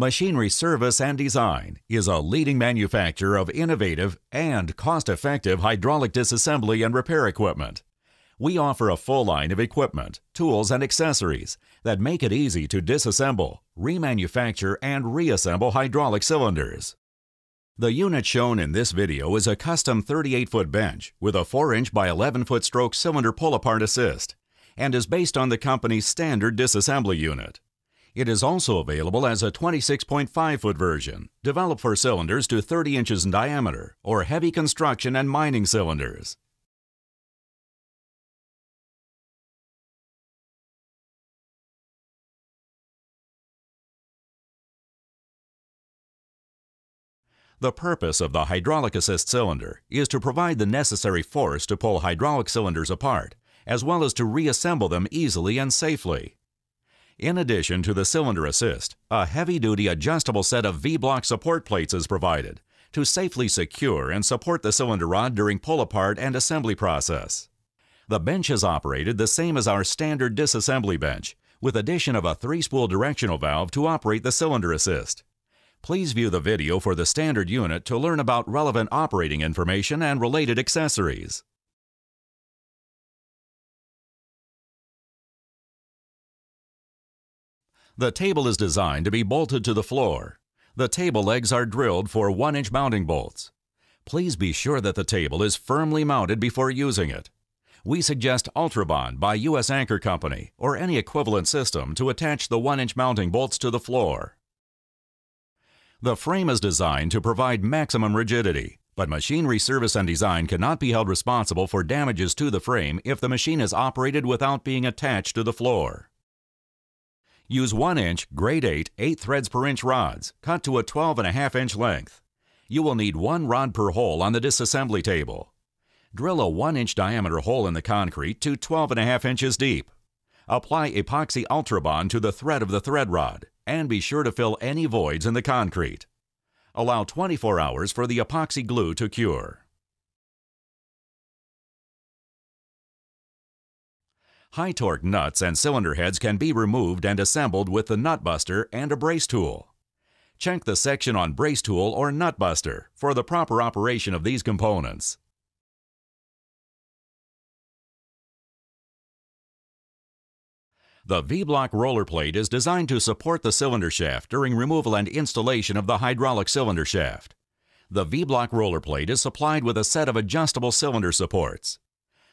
Machinery Service and Design is a leading manufacturer of innovative and cost effective hydraulic disassembly and repair equipment. We offer a full line of equipment, tools, and accessories that make it easy to disassemble, remanufacture, and reassemble hydraulic cylinders. The unit shown in this video is a custom 38-foot bench with a 4-inch by 11-foot stroke cylinder pull-apart assist and is based on the company's standard disassembly unit. It is also available as a 26.5-foot version, developed for cylinders to 30 inches in diameter or heavy construction and mining cylinders. The purpose of the hydraulic assist cylinder is to provide the necessary force to pull hydraulic cylinders apart, as well as to reassemble them easily and safely. In addition to the cylinder assist, a heavy-duty adjustable set of V-block support plates is provided to safely secure and support the cylinder rod during pull-apart and assembly process. The bench is operated the same as our standard disassembly bench, with addition of a three-spool directional valve to operate the cylinder assist. Please view the video for the standard unit to learn about relevant operating information and related accessories. The table is designed to be bolted to the floor. The table legs are drilled for 1-inch mounting bolts. Please be sure that the table is firmly mounted before using it. We suggest Ultrabond by U.S. Anchor Company or any equivalent system to attach the 1-inch mounting bolts to the floor. The frame is designed to provide maximum rigidity, but machinery service and design cannot be held responsible for damages to the frame if the machine is operated without being attached to the floor. Use 1-inch grade 8 8 threads per inch rods cut to a 12.5 inch length. You will need one rod per hole on the disassembly table. Drill a 1-inch diameter hole in the concrete to 12.5 inches deep. Apply epoxy Ultrabond to the thread of the thread rod and be sure to fill any voids in the concrete. Allow 24 hours for the epoxy glue to cure. High torque nuts and cylinder heads can be removed and assembled with the nut buster and a brace tool. Check the section on brace tool or nut buster for the proper operation of these components. The V-block roller plate is designed to support the cylinder shaft during removal and installation of the hydraulic cylinder shaft. The V-block roller plate is supplied with a set of adjustable cylinder supports.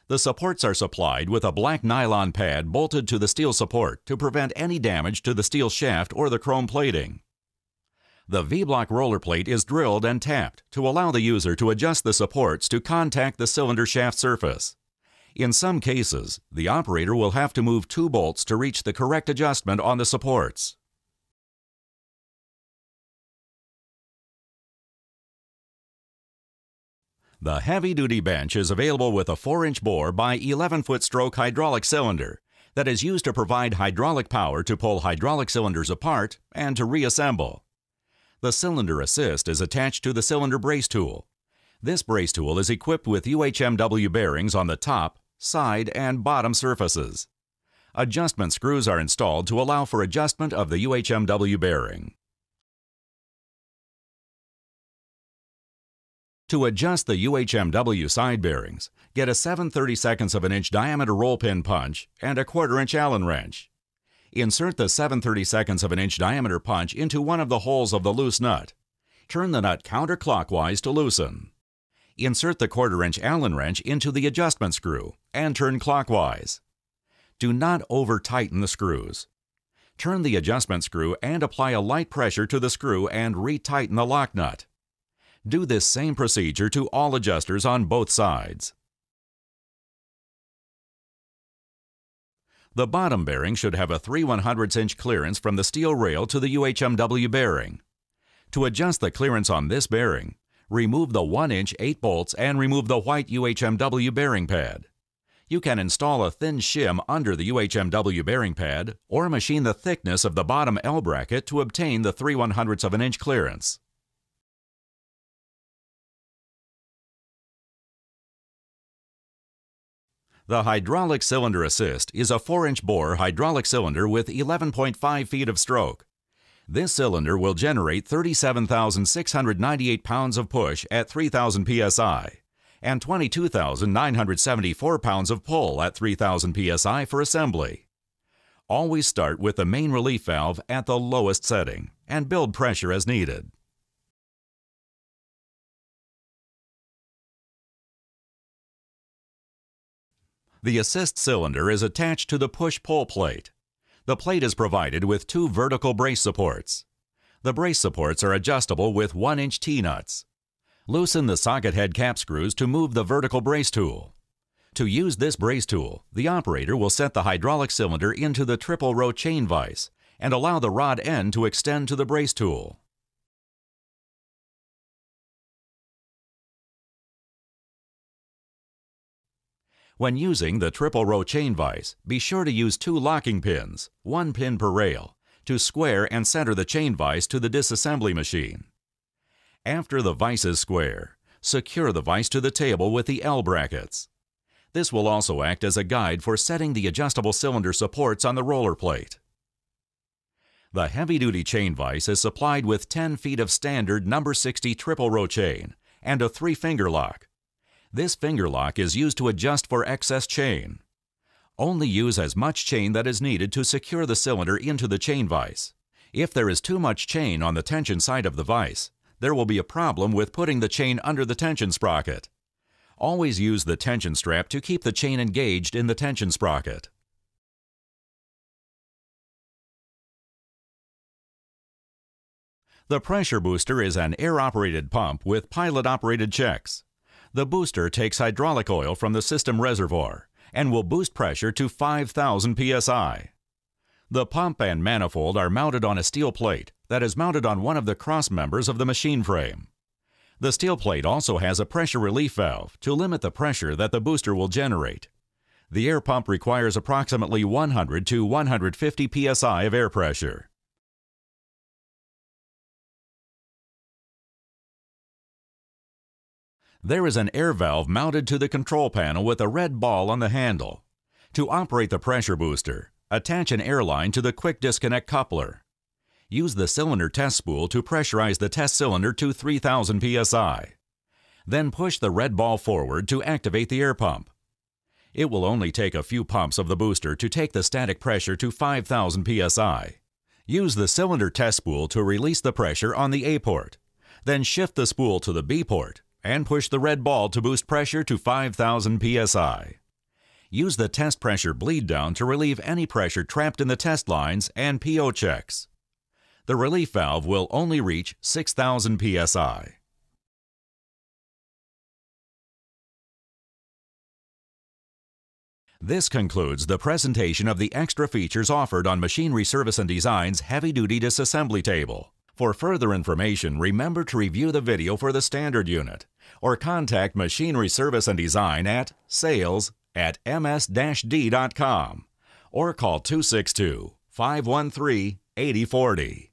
The supports are supplied with a black nylon pad bolted to the steel support to prevent any damage to the steel shaft or the chrome plating. The V-block roller plate is drilled and tapped to allow the user to adjust the supports to contact the cylinder shaft surface. In some cases, the operator will have to move two bolts to reach the correct adjustment on the supports. The heavy-duty bench is available with a 4-inch bore by 11-foot stroke hydraulic cylinder that is used to provide hydraulic power to pull hydraulic cylinders apart and to reassemble. The cylinder assist is attached to the cylinder brace tool. This brace tool is equipped with UHMW bearings on the top, side, and bottom surfaces. Adjustment screws are installed to allow for adjustment of the UHMW bearing. To adjust the UHMW side bearings, get a 7 32 of an inch diameter roll pin punch and a quarter inch Allen wrench. Insert the 7 32 of an inch diameter punch into one of the holes of the loose nut. Turn the nut counterclockwise to loosen. Insert the quarter inch Allen wrench into the adjustment screw and turn clockwise. Do not over tighten the screws. Turn the adjustment screw and apply a light pressure to the screw and retighten the lock nut. Do this same procedure to all adjusters on both sides. The bottom bearing should have a 3 100 inch clearance from the steel rail to the UHMW bearing. To adjust the clearance on this bearing, remove the 1-inch 8 bolts and remove the white UHMW bearing pad. You can install a thin shim under the UHMW bearing pad or machine the thickness of the bottom L bracket to obtain the 3 100ths of an inch clearance. The hydraulic cylinder assist is a 4-inch bore hydraulic cylinder with 11.5 feet of stroke. This cylinder will generate 37,698 pounds of push at 3,000 psi and 22,974 pounds of pull at 3,000 psi for assembly. Always start with the main relief valve at the lowest setting and build pressure as needed. The assist cylinder is attached to the push-pull plate. The plate is provided with two vertical brace supports. The brace supports are adjustable with 1-inch T-nuts. Loosen the socket head cap screws to move the vertical brace tool. To use this brace tool, the operator will set the hydraulic cylinder into the triple row chain vise and allow the rod end to extend to the brace tool. When using the triple row chain vise, be sure to use two locking pins, one pin per rail, to square and center the chain vise to the disassembly machine. After the vise is square, secure the vise to the table with the L brackets. This will also act as a guide for setting the adjustable cylinder supports on the roller plate. The heavy-duty chain vise is supplied with 10 feet of standard number 60 triple row chain and a three-finger lock. This finger lock is used to adjust for excess chain. Only use as much chain that is needed to secure the cylinder into the chain vise. If there is too much chain on the tension side of the vise, there will be a problem with putting the chain under the tension sprocket. Always use the tension strap to keep the chain engaged in the tension sprocket. The pressure booster is an air-operated pump with pilot-operated checks. The booster takes hydraulic oil from the system reservoir and will boost pressure to 5,000 psi. The pump and manifold are mounted on a steel plate that is mounted on one of the cross members of the machine frame. The steel plate also has a pressure relief valve to limit the pressure that the booster will generate. The air pump requires approximately 100 to 150 psi of air pressure. There is an air valve mounted to the control panel with a red ball on the handle. To operate the pressure booster, Attach an air line to the quick disconnect coupler. Use the cylinder test spool to pressurize the test cylinder to 3000 psi. Then push the red ball forward to activate the air pump. It will only take a few pumps of the booster to take the static pressure to 5000 psi. Use the cylinder test spool to release the pressure on the A port. Then shift the spool to the B port and push the red ball to boost pressure to 5000 psi. Use the test pressure bleed down to relieve any pressure trapped in the test lines and PO checks. The relief valve will only reach 6,000 psi. This concludes the presentation of the extra features offered on Machinery Service and Design's heavy-duty disassembly table. For further information, remember to review the video for the standard unit or contact Machinery Service and Design at sales at ms-d.com or call 262 513 8040.